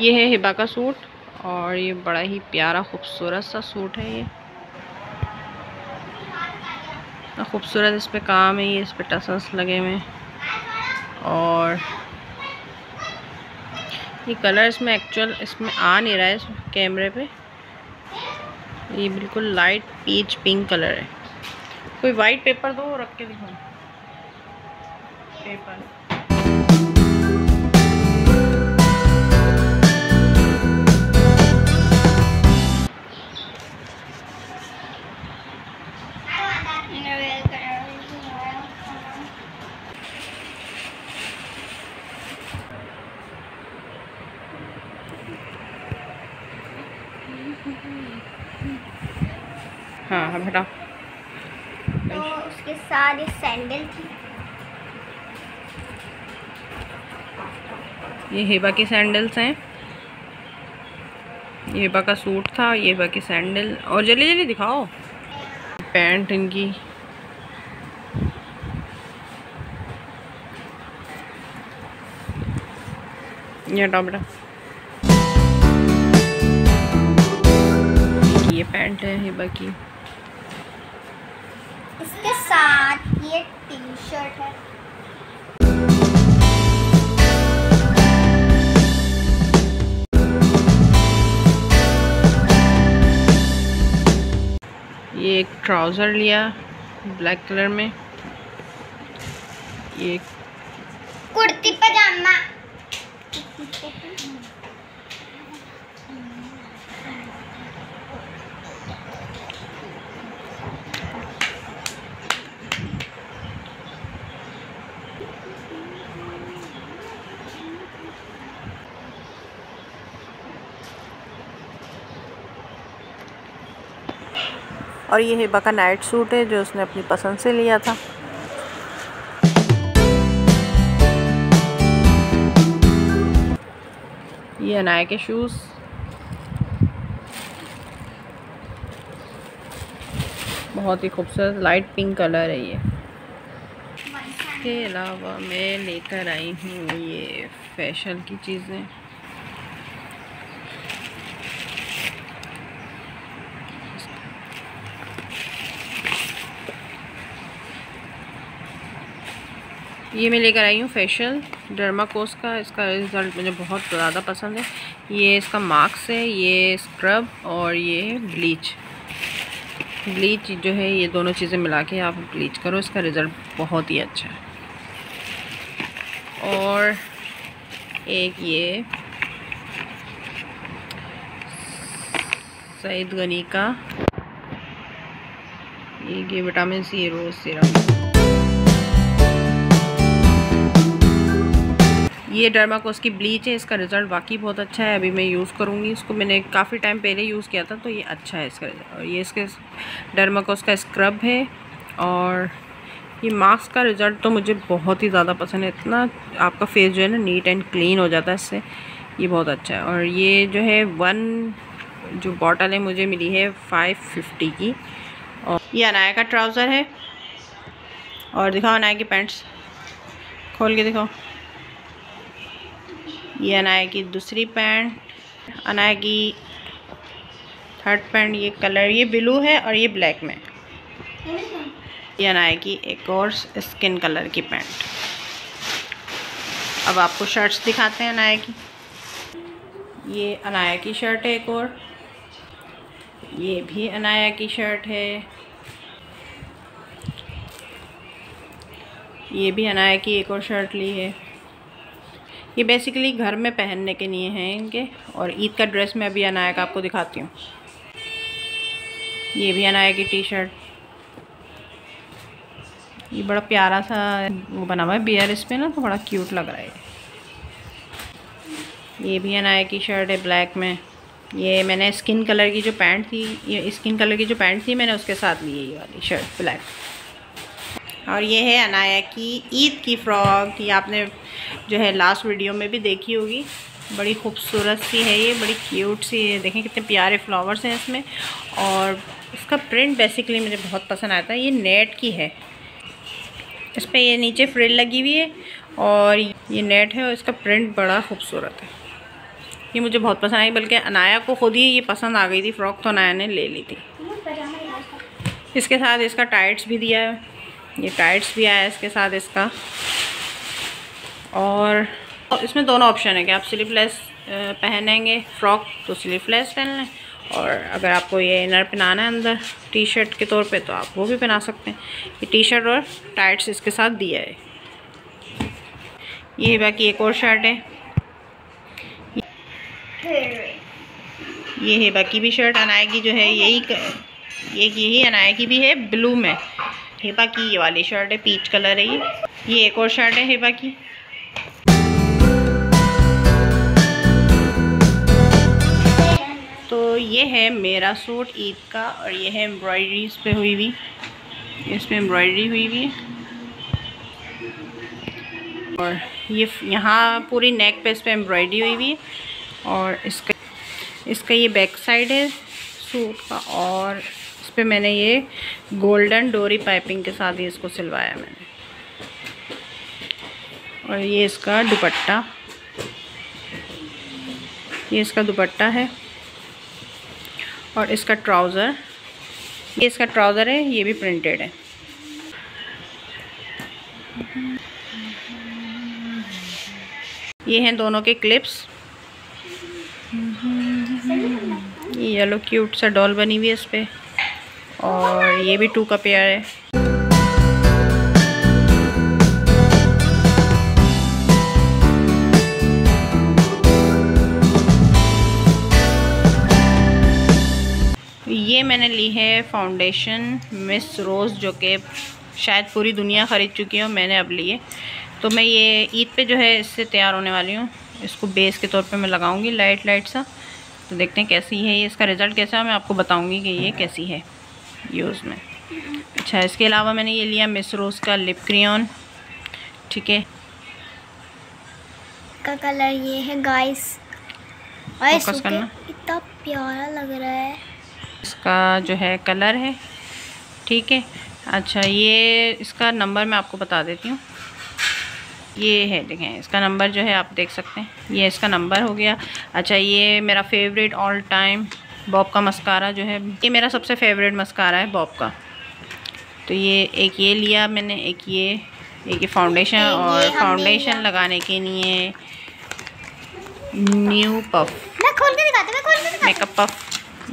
ये है हिबा का सूट और ये बड़ा ही प्यारा, खूबसूरत सा सूट है ये। खूबसूरत इस पर काम है, ये इस पर टसस लगे हुए और ये कलर इसमें एक्चुअल इसमें आ नहीं रहा है इस कैमरे पे। ये बिल्कुल लाइट पीच पिंक कलर है। कोई वाइट पेपर दो रख के दिखाओ। पेपर हाँ हाँ हटाओ। तो उसके साथ ये सैंडल थी। ये हेबा की सैंडल्स हैं। ये हेबा का सूट था ये हेबा की सैंडल और जल्दी जल्दी दिखाओ। पैंट इनकी। ये हटाओ बेटा। ये पैंट है हिबा की। इसके साथ ये टी शर्ट है। ये एक ट्राउज़र लिया ब्लैक कलर में। ये कुर्ती पजामा और ये हिबा का नाइट सूट है जो उसने अपनी पसंद से लिया था। ये अनाया के शूज़ बहुत ही खूबसूरत लाइट पिंक कलर है ये। इसके अलावा मैं लेकर आई हूँ ये फ़ैशन की चीज़ें। ये मैं लेकर आई हूँ फेशियल डर्माकोस का। इसका रिज़ल्ट मुझे बहुत ज़्यादा पसंद है। ये इसका मार्क्स है, ये स्क्रब और ये ब्लीच ब्लीच जो है, ये दोनों चीज़ें मिला के आप ब्लीच करो। इसका रिज़ल्ट बहुत ही अच्छा है। और एक ये सईद गनी का ये विटामिन सी रोज़ सीरम ये डर्माकोस की ब्लीच है, इसका रिज़ल्ट वाकई बहुत अच्छा है, अभी मैं यूज़ करूँगी। इसको मैंने काफ़ी टाइम पहले यूज़ किया था तो ये अच्छा है इसका और ये इसके डर्माकोस का स्क्रब है, और ये मास्क का रिज़ल्ट तो मुझे बहुत ही ज़्यादा पसंद है। इतना आपका फेस जो है ना नीट एंड क्लीन हो जाता है इससे। ये बहुत अच्छा है। और ये जो है वन जो बॉटल है, मुझे मिली है फाइव फिफ्टी की। और ये अनाया का ट्राउज़र है। और दिखाओ अनाया की पैंट्स खोल के दिखाओ। ये अनाया की दूसरी पैंट, अनाया की थर्ड पैंट, ये कलर, ये ब्लू है और ये ब्लैक में। ये अनाया की एक और स्किन कलर की पैंट। अब आपको शर्ट्स दिखाते हैं अनाया की। ये अनाया की शर्ट है एक और। ये भी अनाया की शर्ट है। ये भी अनाया की एक और शर्ट ली है। ये बेसिकली घर में पहनने के लिए हैं इनके। और ईद का ड्रेस मैं अभी अनाया का आपको दिखाती हूँ। ये भी अनाया की टी शर्ट ये बड़ा प्यारा सा वो बना हुआ है बियर इस पर ना तो बड़ा क्यूट लग रहा है। ये भी अनाया की शर्ट है ब्लैक में। ये मैंने स्किन कलर की जो पैंट थी, ये स्किन कलर की जो पैंट थी, मैंने उसके साथ ली है ये वाली शर्ट ब्लैक और ये है अनाया की ईद की फ्रॉक, ये आपने जो है लास्ट वीडियो में भी देखी होगी। बड़ी खूबसूरत सी है ये, बड़ी क्यूट सी है। देखें कितने प्यारे फ्लावर्स हैं इसमें। और इसका प्रिंट बेसिकली मुझे बहुत पसंद आता है, ये नेट की है। इस पर ये नीचे फ्रिल लगी हुई है और ये नेट है और इसका प्रिंट बड़ा खूबसूरत है। ये मुझे बहुत पसंद आई, बल्कि अनाया को खुद ही ये पसंद आ गई थी। फ़्रॉक तो अनाया ने ले ली थी। इसके साथ इसका टाइट्स भी दिया है। ये टाइट्स भी आया है इसके साथ इसका। और इसमें दोनों ऑप्शन है कि आप स्लीवलेस पहनेंगे फ़्रॉक तो स्लीवलेस पहन लें और अगर आपको ये इनर पहनाना है अंदर टी शर्ट के तौर पे तो आप वो भी पहना सकते हैं। ये टी शर्ट और टाइट्स इसके साथ दिया है। ये बाकी एक और शर्ट है। ये है बाकी भी शर्ट अनाया की जो है, यही यही अनाया की भी है ब्लू में। हेबा की ये वाली शर्ट है पीच कलर है ये। ये एक और शर्ट है हेबा की तो ये है मेरा सूट ईद का, और ये है एम्ब्रॉयडरी इस पर हुई हुई। इस पर एम्ब्रॉयडरी हुई हुई है। और ये यहाँ पूरी नेक पे इस पर एम्ब्रॉयडरी हुई हुई है। और इसका इसका ये बैक साइड है सूट का, और पर मैंने ये गोल्डन डोरी पाइपिंग के साथ ही इसको सिलवाया मैंने। और ये इसका दुपट्टा। ये इसका दुपट्टा है। और इसका ट्राउज़र। ये इसका ट्राउज़र है, ये भी प्रिंटेड है। ये हैं दोनों के क्लिप्स। ये येलो क्यूट सा डॉल बनी हुई है इस पर और ये भी टू का पेयर है। ये मैंने ली है फाउंडेशन मिस रोज़ जो कि शायद पूरी दुनिया ख़रीद चुकी है मैंने अब लिए तो मैं ये ईद पे जो है इससे तैयार होने वाली हूँ। इसको बेस के तौर पे मैं लगाऊँगी लाइट लाइट सा। तो देखते हैं कैसी है ये, इसका रिज़ल्ट कैसा है, मैं आपको बताऊँगी कि ये कैसी है। यूज़ में अच्छा इसके अलावा मैंने ये लिया मिस रोज़ का लिप क्रियन ठीक है? का कलर ये है गाइस और इतना प्यारा लग रहा है। इसका जो है कलर है ठीक है? अच्छा ये इसका नंबर मैं आपको बता देती हूँ। ये है देखें इसका नंबर जो है आप देख सकते हैं। ये इसका नंबर हो गया। अच्छा ये मेरा फेवरेट ऑल टाइम बॉब का मस्कारा जो है ये मेरा सबसे फेवरेट मस्कारा है बॉब का। तो ये एक ये लिया मैंने एक ये एक ये फाउंडेशन और फाउंडेशन लगाने के लिए न्यू पफ मेकअप पफ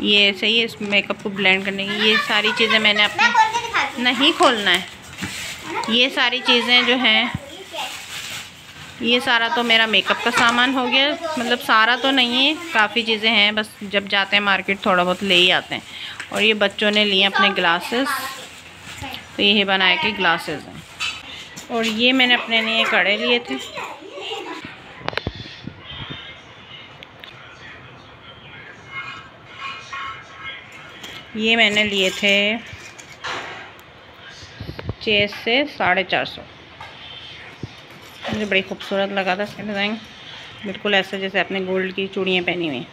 ये सही है इस मेकअप को ब्लेंड करने की ये सारी चीज़ें मैंने अपने नहीं खोलना है। ये सारी चीज़ें जो हैं ये सारा तो मेरा मेकअप का सामान हो गया। मतलब सारा तो नहीं है, काफ़ी चीज़ें हैं, बस जब जाते हैं मार्केट थोड़ा बहुत ले ही आते हैं। और ये बच्चों ने लिए अपने ग्लासेस तो ये बनाए के ग्लासेस हैं। और ये मैंने अपने लिए कड़े लिए थे। ये मैंने लिए थे चेस से साढ़े चार सौ। मुझे बड़ी खूबसूरत लगा था इसका डिज़ाइन बिल्कुल ऐसे जैसे अपने गोल्ड की चूड़ियाँ पहनी हुई